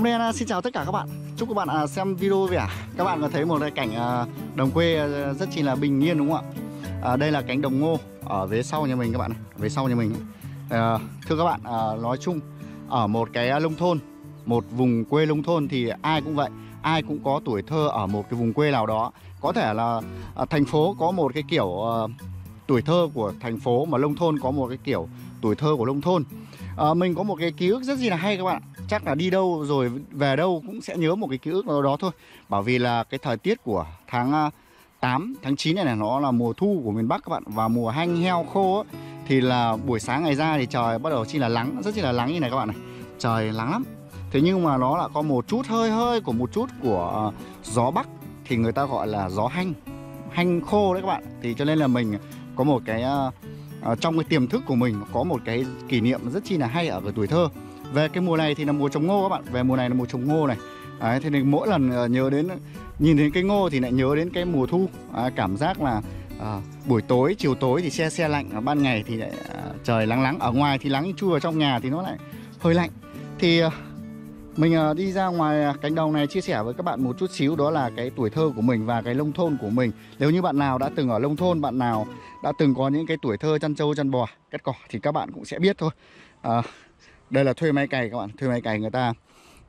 Long Đen à, xin chào tất cả các bạn. Chúc các bạn à, xem video vui vẻ. Các bạn có thấy một cái cảnh à, đồng quê rất chỉ là bình yên đúng không ạ? À, Đây là cánh đồng ngô ở phía sau nhà mình các bạn Phía sau nhà mình. À, Thưa các bạn nói chung Ở một cái nông thôn Một vùng quê nông thôn thì ai cũng vậy. Ai cũng có tuổi thơ ở một cái vùng quê nào đó. Có thể là thành phố có một cái kiểu tuổi thơ của thành phố Mà nông thôn có một cái kiểu tuổi thơ của nông thôn. À, Mình có một cái ký ức rất gì là hay các bạn chắc là đi đâu rồi về đâu cũng sẽ nhớ một cái ký ức nào đó thôi. Bởi vì là cái thời tiết của tháng à, 8, tháng 9 này, là nó là mùa thu của miền Bắc các bạn. Và mùa hanh heo khô ấy, thì là buổi sáng ngày ra thì trời bắt đầu chỉ là nắng, rất chi là nắng như này các bạn này. Trời nắng lắm. Thế nhưng mà nó lại có một chút hơi hơi của một chút của à, gió Bắc Thì người ta gọi là gió hanh Hanh khô đấy các bạn. Thì cho nên là mình có một cái uh, Trong cái tiềm thức của mình có một cái kỷ niệm rất chi là hay ở cái tuổi thơ về cái mùa này thì là mùa trồng ngô các bạn. Về mùa này là mùa trồng ngô này. Đấy, thế nên mỗi lần ờ, nhớ đến nhìn đến cái ngô thì lại nhớ đến cái mùa thu. À, cảm giác là à, buổi tối chiều tối thì xe xe lạnh ban ngày thì lại à, trời lắng lắng. Ở ngoài thì lắng chui vào trong nhà thì nó lại hơi lạnh. Thì à, mình à, đi ra ngoài cánh đồng này chia sẻ với các bạn một chút xíu đó là cái tuổi thơ của mình và cái nông thôn của mình. Nếu như bạn nào đã từng ở nông thôn bạn nào đã từng có những cái tuổi thơ chăn trâu chăn bò cắt cỏ thì các bạn cũng sẽ biết thôi. À, đây là thuê máy cày các bạn thuê máy cày người ta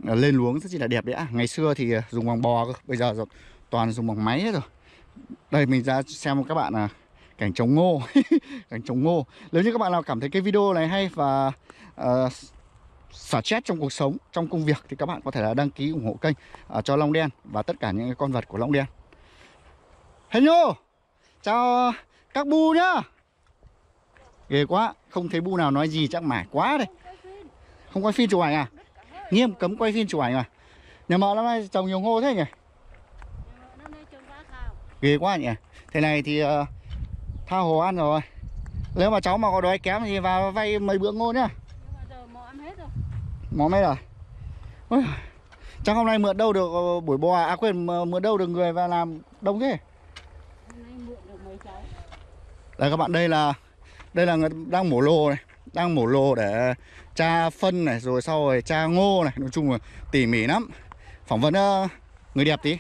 à, lên luống rất là đẹp đấy ngày xưa thì à, dùng bằng bò cơ bây giờ rồi toàn dùng bằng máy hết rồi. Đây mình ra xem các bạn là cảnh trồng ngô. Cảnh trồng ngô. Nếu như các bạn nào cảm thấy cái video này hay và uh, xả chết trong cuộc sống trong công việc thì các bạn có thể là đăng ký ủng hộ kênh uh, cho long đen và tất cả những cái con vật của long đen. Hello! Chào các bu nhá. Ghê quá không thấy bu nào nói gì chắc mải quá đây không quay phim chụp ảnh à? Nghiêm cấm quay phim chụp ảnh à? Nhà mợ năm nay trồng nhiều ngô thế nhỉ? Ghê quá nhỉ? Thế này thì uh, tha hồ ăn rồi. Nếu mà cháu mà có đói kém thì vào vay mấy bữa ngô nhá. Mò hết rồi à? Ôi, Chắc hôm nay mượn đâu được ờ, buổi bò À? à quên mượn đâu được người và làm đông thế? Đây các bạn đây là Đây là người đang mổ lô này. Đang mổ lô để cha phân này rồi sau rồi cha ngô này. Nói chung là tỉ mỉ lắm. Phỏng vấn uh, người đẹp tí.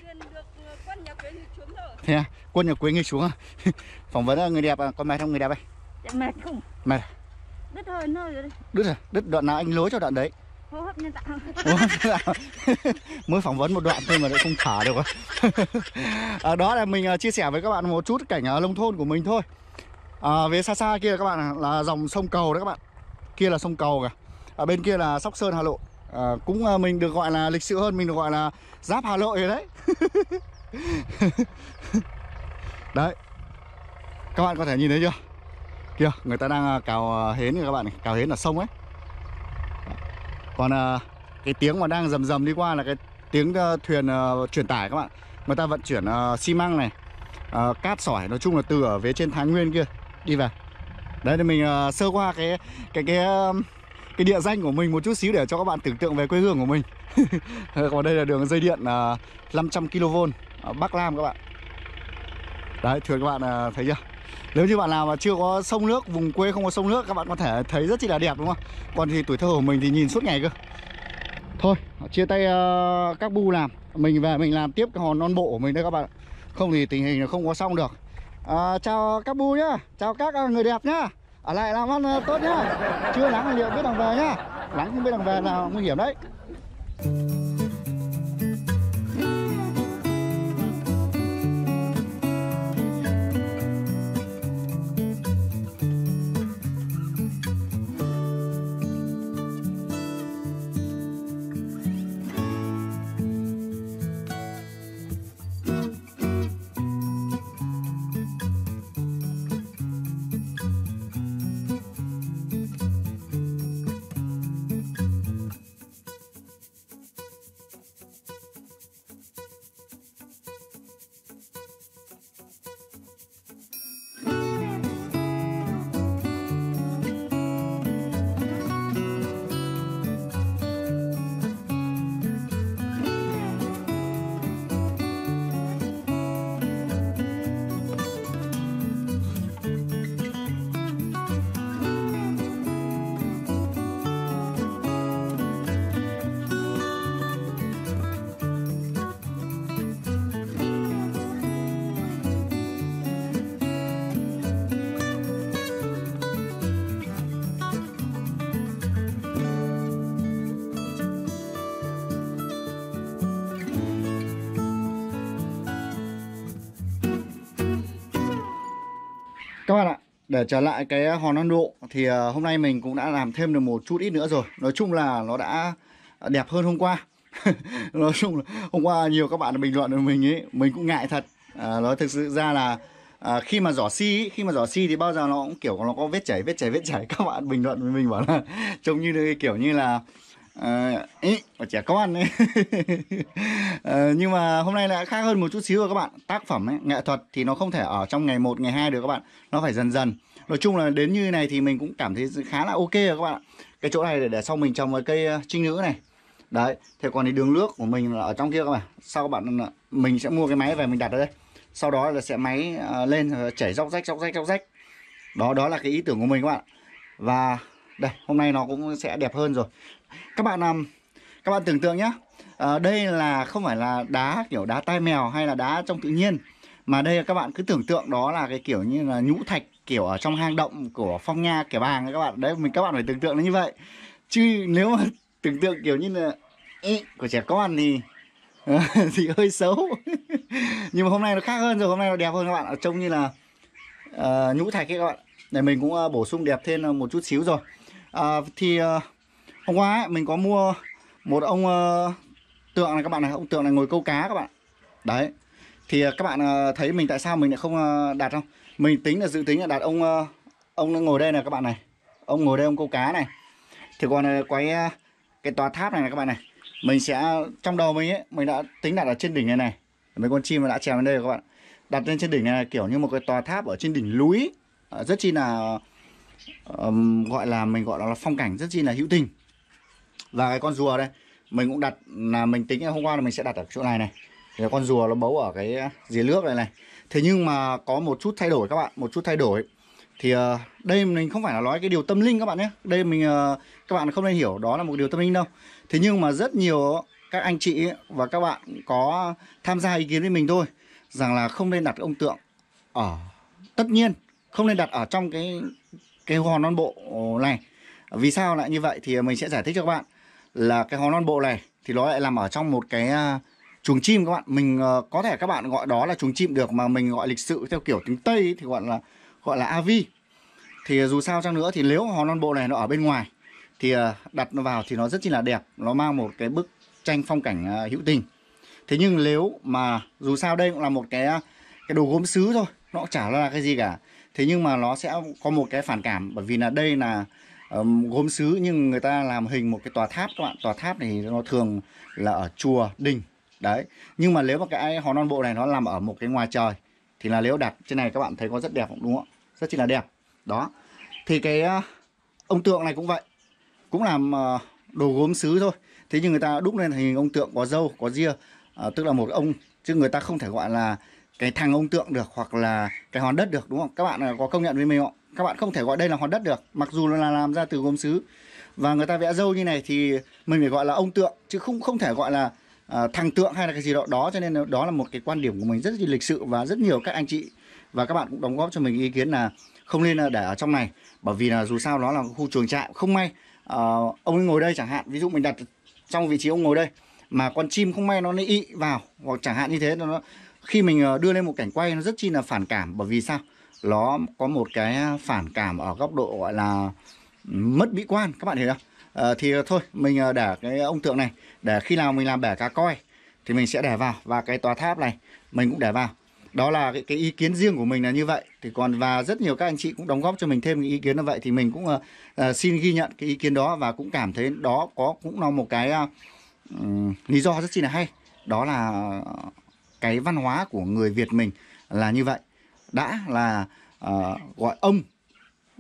Thế à? Quân nhà quế nghịch xuống à? Phỏng vấn uh, người đẹp à? con mệt không người đẹp đây? Dạ, mệt không. Mệt đứt hơi nơi rồi đứt à? Đứt đoạn nào? Anh lối cho đoạn đấy. Hô hấp nhân tạo. Mới phỏng vấn một đoạn thôi mà lại không thả được à, đó là mình uh, chia sẻ với các bạn một chút cảnh uh, nông thôn của mình thôi à, về xa xa kia các bạn là dòng sông cầu đấy các bạn. Kia là sông cầu kìa. Ở bên kia là sóc sơn hà nội à, cũng à, mình được gọi là lịch sự hơn mình được gọi là giáp hà nội rồi đấy. Đấy. Các bạn có thể nhìn thấy chưa? Kia người ta đang à, cào à, hến kìa các bạn này cào hến là sông ấy. Còn à, cái tiếng mà đang rầm rầm đi qua là cái tiếng thuyền truyền tải các bạn. Người ta vận chuyển xi măng này cát sỏi nói chung là từ ở phía trên thái nguyên kia đi về. Đấy thì mình ờ, sơ qua cái cái cái ờ, cái địa danh của mình một chút xíu để cho các bạn tưởng tượng về quê hương của mình. Ờ, còn đây là đường dây điện uh, 500 kV ở Bắc Nam các bạn. Đấy thưa các bạn uh, thấy chưa? Nếu như bạn nào mà chưa có sông nước vùng quê không có sông nước các bạn có thể thấy rất chỉ là đẹp đúng không? Còn thì tuổi thơ của mình thì nhìn suốt ngày cơ. Thôi chia tay uh, các bu làm. Mình về mình làm tiếp cái hòn non bộ của mình đây các bạn không thì tình hình là không có xong được à, chào các bu nhá. Chào các ờ, người đẹp nhá. Ở lại làm ăn ờ, tốt nhá. Chưa nắng liệu biết đường về nhá. Nắng không biết đường về là nguy hiểm đấy. Các bạn ạ. Để trở lại cái ờ, hòn non bộ thì ờ, hôm nay mình cũng đã làm thêm được một chút ít nữa rồi. Nói chung là nó đã đẹp hơn hôm qua. Nói chung là hôm qua nhiều các bạn bình luận với mình ấy mình cũng ngại thật. Ờ, à, nói thực sự ra là à, khi mà giỏ si ý, khi mà giỏ si thì bao giờ nó cũng kiểu nó có vết chảy vết chảy vết chảy. Các bạn bình luận với mình bảo là trông như cái kiểu như là à, ý, của trẻ con đấy. à, nhưng mà hôm nay lại khác hơn một chút xíu rồi các bạn. Tác phẩm ấy, nghệ thuật thì nó không thể ở trong ngày 1, ngày 2 được các bạn. Nó phải dần dần. Nói chung là đến như này thì mình cũng cảm thấy khá là ok rồi các bạn cái chỗ này để, để sau mình trồng một cây trinh nữ này. Đấy thế còn thì đường nước của mình là ở trong kia các bạn. Sau các bạn ờ, mình sẽ mua cái máy về mình đặt ở đây. Sau đó là sẽ máy ờ, lên chảy róc rách róc rách róc rách. Đó đó là cái ý tưởng của mình các bạn và đây hôm nay nó cũng sẽ đẹp hơn rồi các bạn làm các bạn tưởng tượng nhé à, ờ, đây là không phải là đá kiểu đá tai mèo hay là đá trong tự nhiên mà đây các bạn cứ tưởng tượng đó là cái kiểu như là nhũ thạch kiểu ở trong hang động của phong nha kẻ bàng các bạn. Đấy mình các bạn phải tưởng tượng nó như vậy. Chứ nếu mà tưởng tượng kiểu như là ý, của trẻ con thì ờ, thì hơi xấu. Nhưng mà hôm nay nó khác hơn rồi hôm nay nó đẹp hơn các bạn trông như là uh, nhũ thạch ấy các bạn. Để mình cũng uh, bổ sung đẹp thêm một chút xíu rồi. Uh, thì uh, hôm qua ấy, mình có mua một ông uh, tượng này các bạn này ông tượng này ngồi câu cá các bạn. Đấy thì uh, các bạn uh, thấy mình tại sao mình lại không uh, không? Mình tính là dự tính là đặt ông uh, ông ngồi đây này các bạn này. Ông ngồi đây ông câu cá này. Thì còn uh, quay uh, cái tòa tháp này này các bạn này mình sẽ trong đầu mình ấy mình đã tính đặt ở trên đỉnh này này. Mấy con chim đã trèo lên đây rồi các bạn. Đặt lên trên đỉnh này kiểu như một cái tòa tháp ở trên đỉnh núi. Rất chi là um, gọi là mình gọi là phong cảnh rất chi là hữu tình và cái con rùa đây mình cũng đặt là mình tính hôm qua là mình sẽ đặt ở chỗ này này. Thì con rùa nó bấu ở cái dưới nước này này. Thế nhưng mà có một chút thay đổi các bạn một chút thay đổi. Thì uh, đây mình không phải là nói cái điều tâm linh các bạn nhé. Đây mình uh, các bạn không nên hiểu đó là một điều tâm linh đâu. Thế nhưng mà rất nhiều các anh chị và các bạn có tham gia ý kiến với mình thôi rằng là không nên đặt ông tượng ở tất nhiên không nên đặt ở trong cái cái hòn non bộ này. Vì sao lại như vậy thì mình sẽ giải thích cho các bạn là cái hòn non bộ này thì nó lại nằm ở trong một cái à, chuồng chim các bạn. Mình ờ, có thể các bạn gọi đó là chuồng chim được mà mình gọi lịch sự theo kiểu tiếng tây thì gọi là gọi là avi thì dù sao chăng nữa thì nếu hòn non bộ này nó ở bên ngoài thì ờ, đặt nó vào thì nó rất chi là đẹp. Nó mang một cái bức tranh phong cảnh à, hữu tình. Thế nhưng nếu mà dù sao đây cũng là một cái à, cái đồ gốm sứ thôi, nó chả là cái gì cả. Thế nhưng mà nó sẽ có một cái phản cảm bởi vì là đây là um, gốm sứ nhưng người ta làm hình một cái tòa tháp các bạn. Tòa tháp này nó thường là ở chùa đình đấy. Nhưng mà nếu mà cái hòn non bộ này nó nằm ở một cái ngoài trời thì là nếu đặt trên này các bạn thấy có rất đẹp đúng không? Rất chỉ là đẹp. Đó. Thì cái ờ, ông tượng này cũng vậy. Cũng làm ờ, đồ gốm sứ thôi. Thế nhưng người ta đúc lên hình ông tượng có dâu có ria à, ờ, tức là một ông. Chứ người ta không thể gọi là cái thằng ông tượng được hoặc là cái hòn đất được đúng không? Các bạn có công nhận với mình không các bạn không thể gọi đây là hòn đất được mặc dù là làm ra từ gốm sứ. Và người ta vẽ dâu như này thì mình phải gọi là ông tượng chứ không không thể gọi là uh, thằng tượng hay là cái gì đó. Đó cho nên đó là một cái quan điểm của mình rất là lịch sự và rất nhiều các anh chị. Và các bạn cũng đóng góp cho mình ý kiến là không nên để ở trong này bởi vì là dù sao nó là khu chuồng trại. Không may uh, ông ấy ngồi đây chẳng hạn ví dụ mình đặt trong vị trí ông ngồi đây mà con chim không may nó lại ị vào hoặc chẳng hạn như thế nó khi mình à, đưa lên một cảnh quay nó rất chi là phản cảm. Bởi vì sao? Nó có một cái phản cảm ở góc độ gọi là mất mỹ quan các bạn hiểu không à, ờ, thì thôi mình ờ, để cái ông tượng này để khi nào mình làm bể cá coi thì mình sẽ để vào. Và cái tòa tháp này mình cũng để vào. Đó là cái, cái ý kiến riêng của mình là như vậy. Thì còn và rất nhiều các anh chị cũng đóng góp cho mình thêm cái ý kiến như vậy thì mình cũng uh, uh, xin ghi nhận cái ý kiến đó và cũng cảm thấy đó có cũng là một cái uh, lý do rất chi là hay. Đó là cái văn hóa của người Việt mình là như vậy đã là uh, gọi ông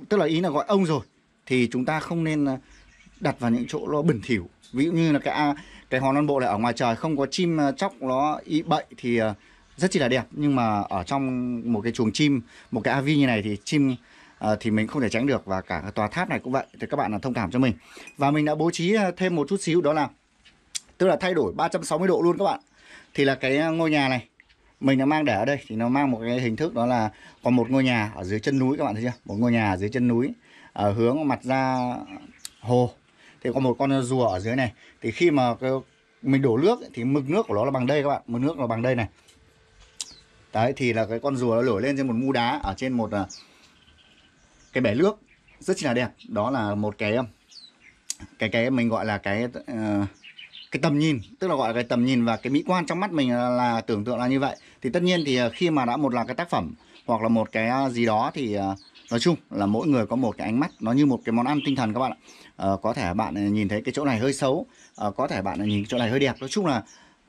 tức là ý là gọi ông rồi thì chúng ta không nên ờ, đặt vào những chỗ nó bẩn thỉu. Ví dụ như là cái cái hòn non bộ này ở ngoài trời không có chim ờ, chóc nó y bậy thì rất chỉ là đẹp. Nhưng mà ở trong một cái chuồng chim một cái AV như này thì chim thì mình không thể tránh được và cả tòa tháp này cũng vậy. Thì các bạn là thông cảm cho mình. Và mình đã bố trí thêm một chút xíu đó là tức là thay đổi 360 độ luôn các bạn. Thì là cái ngôi nhà này mình đã mang để ở đây thì nó mang một cái hình thức đó là có một ngôi nhà ở dưới chân núi các bạn thấy chưa? Một ngôi nhà ở dưới chân núi ở hướng mặt ra hồ. Thì có một con rùa ở dưới này. Thì khi mà cái, mình đổ nước thì mực nước của nó là bằng đây các bạn. Mực nước là bằng đây này. Đấy thì là cái con rùa nó nổi lên trên một mu đá ở trên một ờ, cái bể nước rất chi là đẹp. Đó là một cái cái cái mình gọi là cái uh, cái tầm nhìn tức là gọi là cái tầm nhìn và cái mỹ quan trong mắt mình là, là tưởng tượng là như vậy. Thì tất nhiên thì ờ, khi mà đã một là cái tác phẩm hoặc là một cái ờ, gì đó thì ờ, nói chung là mỗi người có một cái ánh mắt nó như một cái món ăn tinh thần các bạn ạ. À, có thể bạn nhìn thấy cái chỗ này hơi xấu à, có thể bạn nhìn chỗ này hơi đẹp. Nói chung là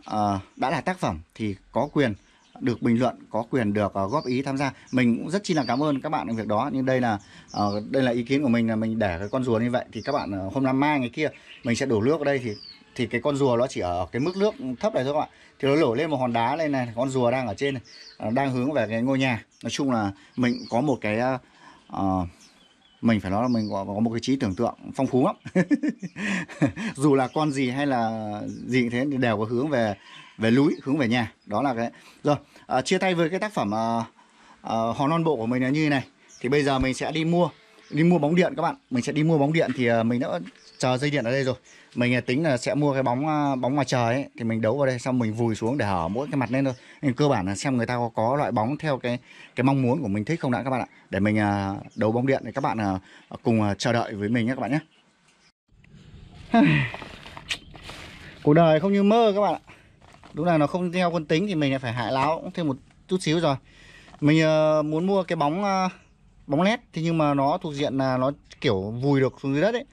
à, đã là tác phẩm thì có quyền được bình luận có quyền được uh, góp ý tham gia. Mình cũng rất chi là cảm ơn các bạn ở việc đó. Nhưng đây là uh, đây là ý kiến của mình là mình để cái con rùa như vậy thì các bạn uh, hôm nay mai ngày kia mình sẽ đổ nước ở đây thì thì cái con rùa nó chỉ ở cái mức nước thấp này thôi các bạn. Thì nó nổi lên một hòn đá lên này con rùa đang ở trên này à, đang hướng về cái ngôi nhà. Nói chung là mình có một cái uh, mình phải nói là mình có, có một cái trí tưởng tượng phong phú lắm. Dù là con gì hay là gì thế thì đều có hướng về về núi hướng về nhà. Đó là cái rồi uh, chia tay với cái tác phẩm uh, uh, hòn non bộ của mình là như này. Thì bây giờ mình sẽ đi mua đi mua bóng điện các bạn. Mình sẽ đi mua bóng điện thì à, mình đã chờ dây điện ở đây rồi. Mình à, tính là sẽ mua cái bóng à, bóng ngoài trời ấy thì mình đấu vào đây xong mình vùi xuống để hở mỗi cái mặt lên thôi. Nhưng cơ bản là xem người ta có, có loại bóng theo cái cái mong muốn của mình thích không đã các bạn ạ. Để mình đấu bóng điện thì các bạn cùng chờ đợi với mình nhé các bạn nhé. Cuộc đời không như mơ các bạn ạ. Đúng là nó không theo quân tính thì mình phải hại láo thêm một chút xíu rồi. Mình muốn mua cái bóng bóng led thì nhưng mà nó thuộc diện là nó kiểu vùi được xuống dưới đất ấy.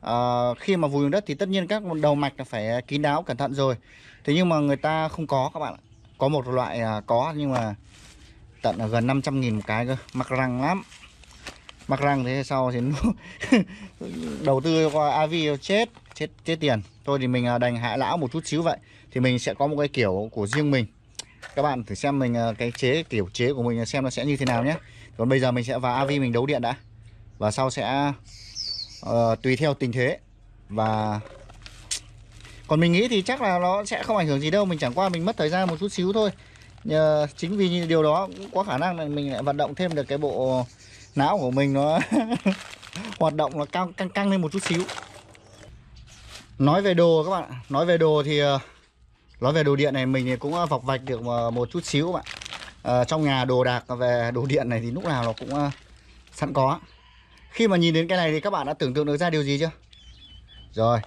À, khi mà vùi xuống đất thì tất nhiên các đầu mạch là phải kín đáo cẩn thận rồi. Thế nhưng mà người ta không có các bạn ạ. Có một loại à, có nhưng mà tận là gần 500 nghìn một cái cơ. Mặc răng lắm. Mặc răng thế sau thì đầu tư qua AV chết chết chết tiền. Thôi thì mình à, đành hạ lão một chút xíu vậy. Thì mình sẽ có một cái kiểu của riêng mình. Các bạn thử xem mình à, cái chế kiểu chế của mình xem nó sẽ như thế nào nhé còn bây giờ mình sẽ vào AV mình đấu điện đã. Và sau sẽ uh, tùy theo tình thế. Và còn mình nghĩ thì chắc là nó sẽ không ảnh hưởng gì đâu. Mình chẳng qua mình mất thời gian một chút xíu thôi. Nhờ, chính vì điều đó cũng có khả năng là mình lại vận động thêm được cái bộ não của mình nó hoạt động nó căng căng căng lên một chút xíu. Nói về đồ các bạn nói về đồ thì ờ, nói về đồ điện này mình cũng ờ, vọc vạch được một chút xíu các bạn Ờ, trong nhà đồ đạc về đồ điện này thì lúc nào nó cũng uh, sẵn có. Khi mà nhìn đến cái này thì các bạn đã tưởng tượng được ra điều gì chưa? Rồi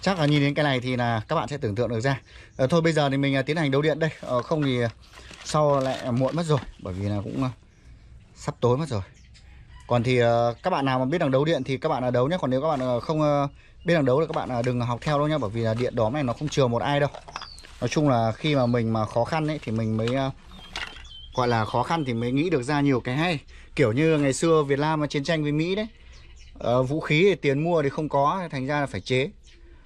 chắc là nhìn đến cái này thì là các bạn sẽ tưởng tượng được ra. À, thôi bây giờ thì mình tiến hành đấu điện đây. À, không thì sau lại muộn mất rồi bởi vì là cũng uh, sắp tối mất rồi. Còn thì uh, các bạn nào mà biết đằng đấu điện thì các bạn là đấu nhé. Còn nếu các bạn uh, không uh, biết đằng đấu thì các bạn đừng học theo đâu nhé bởi vì là điện đóm này nó không chừa một ai đâu. Nói chung là khi mà mình mà khó khăn ấy thì mình mới uh, gọi là khó khăn thì mới nghĩ được ra nhiều cái hay. Kiểu như ngày xưa Việt Nam mà chiến tranh với Mỹ đấy. Ờ, vũ khí thì tiền mua thì không có thành ra là phải chế.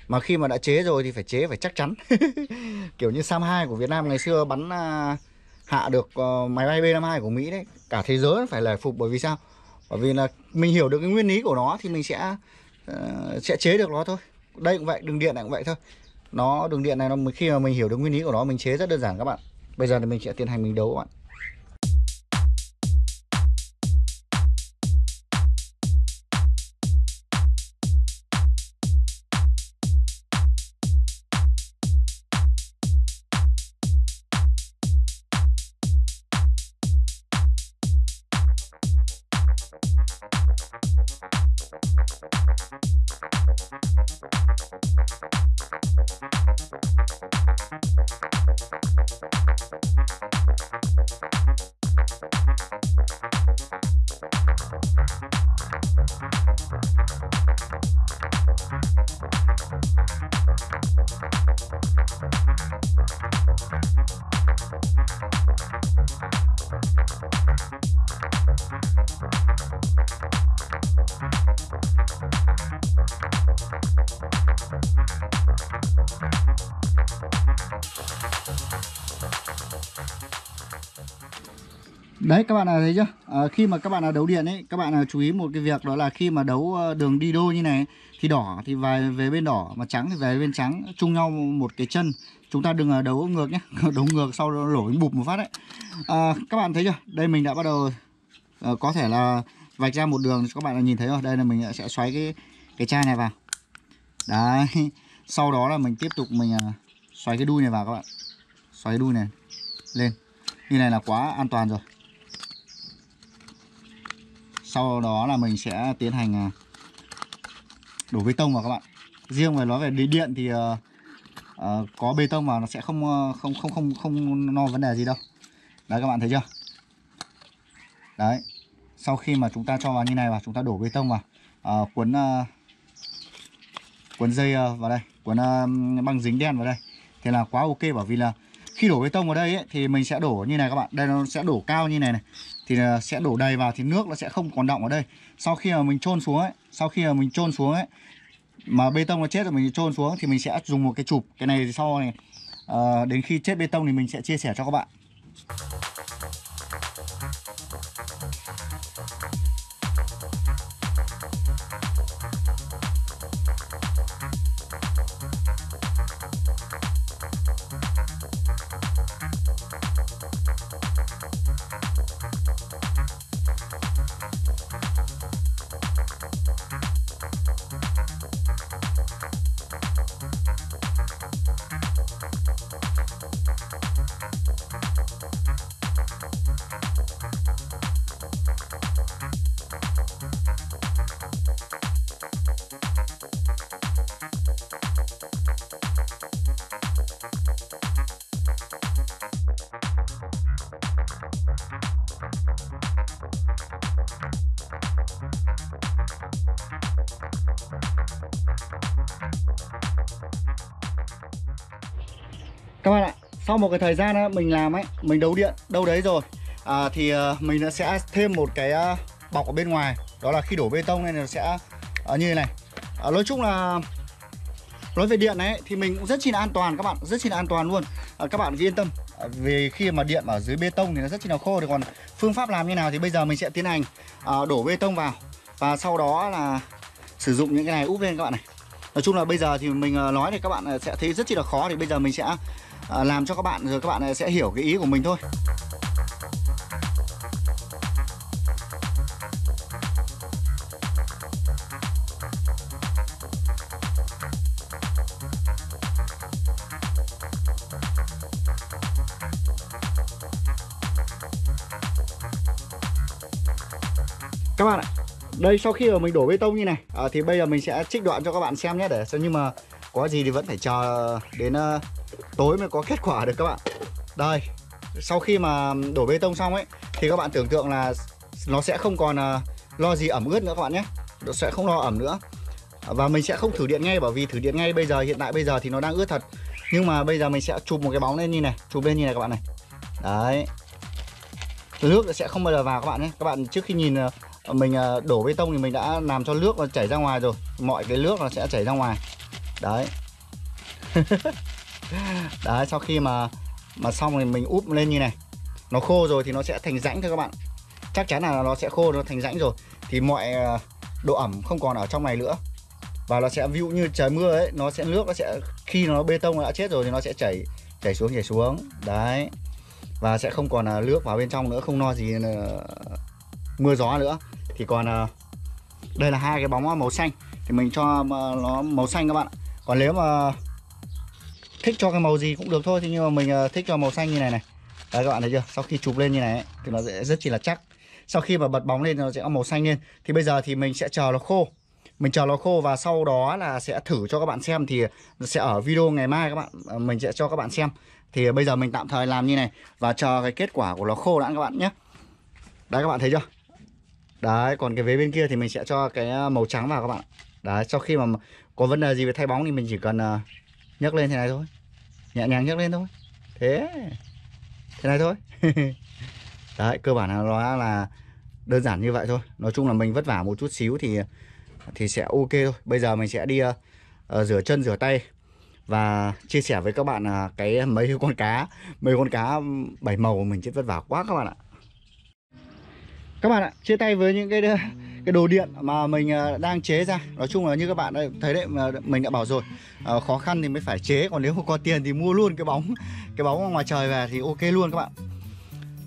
Mà khi mà đã chế rồi thì phải chế phải chắc chắn. Kiểu như Sam 2 của Việt Nam ngày xưa bắn à, hạ được uh, máy bay B52 của Mỹ đấy. Cả thế giới phải lời phục bởi vì sao? Bởi vì là mình hiểu được cái nguyên lý của nó thì mình sẽ uh, sẽ chế được nó thôi. Đây cũng vậy đường điện này cũng vậy thôi. Nó đường điện này nó khi mà mình hiểu được nguyên lý của nó mình chế rất đơn giản các bạn. Bây giờ thì mình sẽ tiến hành mình đấu các bạn. Đấy các bạn nào thấy chưa? À, Khi mà các bạn nào đấu điện ấy Các bạn nào chú ý một cái việc đó là khi mà đấu ờ, đường đi đôi như này Thì đỏ thì về, về bên đỏ Mà trắng thì về bên trắng Chung nhau một cái chân. Chúng ta đừng ờ, đấu ngược nhé Đấu ngược sau đó lỗi bụp một phát đấy. À, Các bạn thấy chưa? Đây mình đã bắt đầu à, Có thể là vạch ra một đường Các bạn đã nhìn thấy rồi. Đây là mình sẽ xoáy cái cái chai này vào. Đấy. Sau đó là mình tiếp tục mình xoáy cái đuôi này vào các bạn. Xoáy cái đuôi này lên. Như này là quá an toàn rồi sau đó là mình sẽ tiến hành à, đổ bê tông vào các bạn. Riêng về nói về điện điện thì uh, uh, có bê tông vào nó sẽ không ờ, không không không không no vấn đề gì đâu. Đấy các bạn thấy chưa? Đấy. Sau khi mà chúng ta cho vào như này và chúng ta đổ bê tông vào uh, cuốn uh, cuốn dây uh, vào đây cuốn uh, băng dính đen vào đây thì là quá ok bởi vì là khi đổ bê tông vào đây ấy, thì mình sẽ đổ như này các bạn. Đây nó sẽ đổ cao như này này thì ờ, sẽ đổ đầy vào thì nước nó sẽ không còn động ở đây. Sau khi mà mình trôn xuống ấy sau khi mà mình trôn xuống ấy mà bê tông nó chết rồi mình trôn xuống thì mình sẽ dùng một cái chụp. Cái này thì sau này uh, đến khi chết bê tông thì mình sẽ chia sẻ cho các bạn. Các bạn ạ sau một cái thời gian á, mình làm ấy mình đấu điện đâu đấy rồi à, thì ờ, mình sẽ thêm một cái ờ, bọc ở bên ngoài. Đó là khi đổ bê tông này nó sẽ ờ, như thế này. À, nói chung là nói về điện này thì mình cũng rất chi là an toàn các bạn rất chi là an toàn luôn. À, các bạn cứ yên tâm. À, về khi mà điện ở dưới bê tông thì nó rất chi là khô thì còn phương pháp làm như nào thì bây giờ mình sẽ tiến hành à, đổ bê tông vào. Và sau đó là sử dụng những cái này úp lên các bạn này. Nói chung là bây giờ thì mình nói thì các bạn sẽ thấy rất chi là khó thì bây giờ mình sẽ à, làm cho các bạn rồi các bạn ờ, sẽ hiểu cái ý của mình thôi. Các bạn ạ đây sau khi mà mình đổ bê tông như này à, thì bây giờ mình sẽ trích đoạn cho các bạn xem nhé để nhưng mà có gì thì vẫn phải chờ đến uh, tối mới có kết quả được các bạn. Đây, sau khi mà đổ bê tông xong ấy, thì các bạn tưởng tượng là nó sẽ không còn à, lo gì ẩm ướt nữa các bạn nhé. Nó sẽ không lo ẩm nữa. Và mình sẽ không thử điện ngay, bởi vì thử điện ngay bây giờ, hiện tại bây giờ thì nó đang ướt thật. Nhưng mà bây giờ mình sẽ chụp một cái bóng lên như này, chụp lên như này các bạn này. Đấy. Nước sẽ không bao giờ vào các bạn nhé. Các bạn trước khi nhìn à, mình à, đổ bê tông thì mình đã làm cho nước nó chảy ra ngoài rồi. Mọi cái nước nó sẽ chảy ra ngoài. Đấy. đấy, sau khi mà mà xong thì mình úp lên như này. Nó khô rồi thì nó sẽ thành rãnh thôi các bạn. Chắc chắn là nó sẽ khô, nó thành rãnh rồi. Thì mọi ờ, độ ẩm không còn ở trong này nữa. Và nó sẽ, ví dụ như trời mưa ấy, nó sẽ, nước nó sẽ, khi nó bê tông nó đã chết rồi thì nó sẽ chảy chảy xuống chảy xuống. Đấy. Và sẽ không còn là nước vào bên trong nữa, không no gì ờ, mưa gió nữa. Thì còn ờ, đây là hai cái bóng màu xanh. Thì mình cho nó màu xanh các bạn còn nếu mà thích cho cái màu gì cũng được thôi thế nhưng mà mình ờ, thích cho màu xanh như này này. Đấy các bạn thấy chưa? Sau khi chụp lên như này ấy, thì nó sẽ rất chỉ là chắc. Sau khi mà bật bóng lên nó sẽ có màu xanh lên. Thì bây giờ thì mình sẽ chờ nó khô. Mình chờ nó khô và sau đó là sẽ thử cho các bạn xem thì sẽ ở video ngày mai các bạn. Ờ, mình sẽ cho các bạn xem. Thì bây giờ mình tạm thời làm như này và chờ cái kết quả của nó khô đã các bạn nhé. Đấy các bạn thấy chưa? Đấy còn cái vế bên kia thì mình sẽ cho cái ờ, màu trắng vào các bạn đấy sau khi mà có vấn đề gì về thay bóng thì mình chỉ cần nhấc lên thế này thôi. Nhẹ nhàng nhấc lên thôi. Thế. Thế này thôi. Đấy cơ bản là nó là đơn giản như vậy thôi. Nói chung là mình vất vả một chút xíu thì thì sẽ ok thôi. Bây giờ mình sẽ đi uh, rửa chân rửa tay và chia sẻ với các bạn uh, cái mấy con cá mấy con cá bảy màu của mình chết vất vả quá các bạn ạ. Các bạn ạ chia tay với những cái cái đồ điện mà mình à, đang chế ra. Nói chung là như các bạn đã thấy đấy mà mình đã bảo rồi à, khó khăn thì mới phải chế còn nếu mà có tiền thì mua luôn cái bóng cái bóng ngoài trời về thì ok luôn các bạn.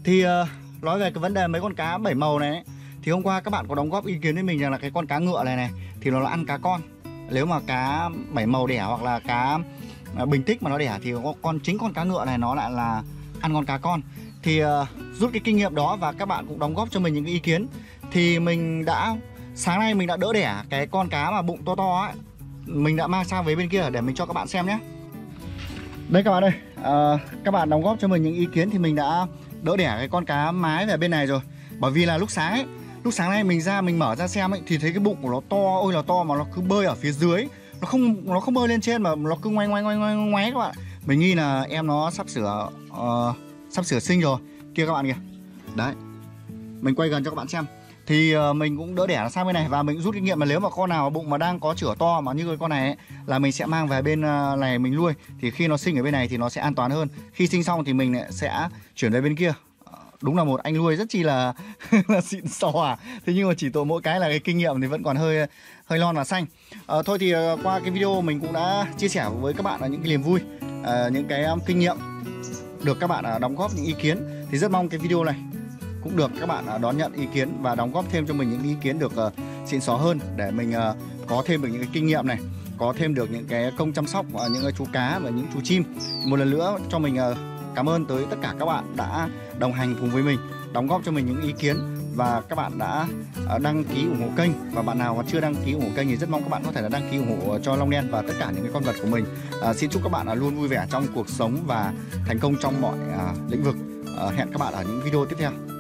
Thì à, nói về cái vấn đề mấy con cá bảy màu này thì hôm qua các bạn có đóng góp ý kiến với mình rằng là cái con cá ngựa này này thì nó là ăn cá con. Nếu mà cá bảy màu đẻ hoặc là cá à, bình tích mà nó đẻ thì con chính con cá ngựa này nó lại là ăn con cá con. Thì uh, rút cái kinh nghiệm đó và các bạn cũng đóng góp cho mình những cái ý kiến thì mình đã sáng nay mình đã đỡ đẻ cái con cá mà bụng to to ấy mình đã mang sang với bên kia để mình cho các bạn xem nhé. Đây các bạn ơi à, các bạn đóng góp cho mình những ý kiến thì mình đã đỡ đẻ cái con cá mái về bên này rồi. Bởi vì là lúc sáng ấy lúc sáng nay mình ra mình mở ra xem ấy thì thấy cái bụng của nó to ôi là to mà nó cứ bơi ở phía dưới. Nó không nó không bơi lên trên mà nó cứ ngoay ngoay ngoay ngoay ngoáy các bạn mình nghi là em nó sắp sửa uh, sắp sửa sinh rồi. Kia các bạn kìa. Đấy mình quay gần cho các bạn xem thì ờ, mình cũng đỡ đẻ nó sang bên này. Và mình rút kinh nghiệm mà nếu mà con nào bụng mà đang có chửa to mà như cái con này ấy, là mình sẽ mang về bên ờ, này mình nuôi. Thì khi nó sinh ở bên này thì nó sẽ an toàn hơn. Khi sinh xong thì mình sẽ chuyển về bên kia. Ờ, đúng là một anh nuôi rất chi là là xịn sò à. Thế nhưng mà chỉ tội mỗi cái là cái kinh nghiệm thì vẫn còn hơi hơi lon và xanh. À, thôi thì qua cái video mình cũng đã chia sẻ với các bạn là những cái niềm vui à, những cái um, kinh nghiệm được các bạn đóng góp những ý kiến. Thì rất mong cái video này cũng được các bạn à, đón nhận ý kiến và đóng góp thêm cho mình những ý kiến được ờ, xịn xó hơn để mình ờ, có thêm được những cái kinh nghiệm này có thêm được những cái công chăm sóc và những cái chú cá và những chú chim. Một lần nữa cho mình ờ, cảm ơn tới tất cả các bạn đã đồng hành cùng với mình đóng góp cho mình những ý kiến và các bạn đã đăng ký ủng hộ kênh. Và bạn nào mà chưa đăng ký ủng hộ kênh thì rất mong các bạn có thể là đăng ký ủng hộ cho Long Đen và tất cả những cái con vật của mình. À, xin chúc các bạn là luôn vui vẻ trong cuộc sống và thành công trong mọi à, lĩnh vực. À, hẹn các bạn ở những video tiếp theo.